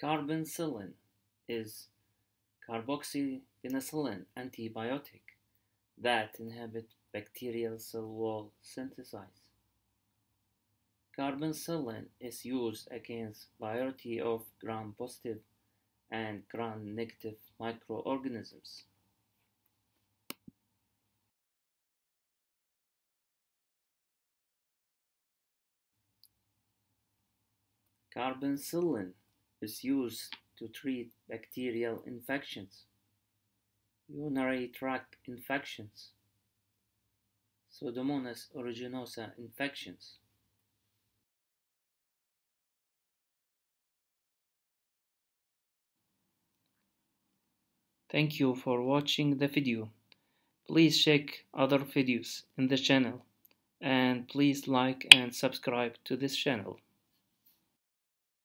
Carbenicillin is carboxypenicillin antibiotic that inhibit bacterial cell wall synthesis. Carbenicillin is used against variety of gram-positive and gram-negative microorganisms. Carbenicillin is used to treat bacterial infections, urinary tract infections, Pseudomonas aeruginosa infections. Thank you for watching the video. Please check other videos in the channel and please like and subscribe to this channel.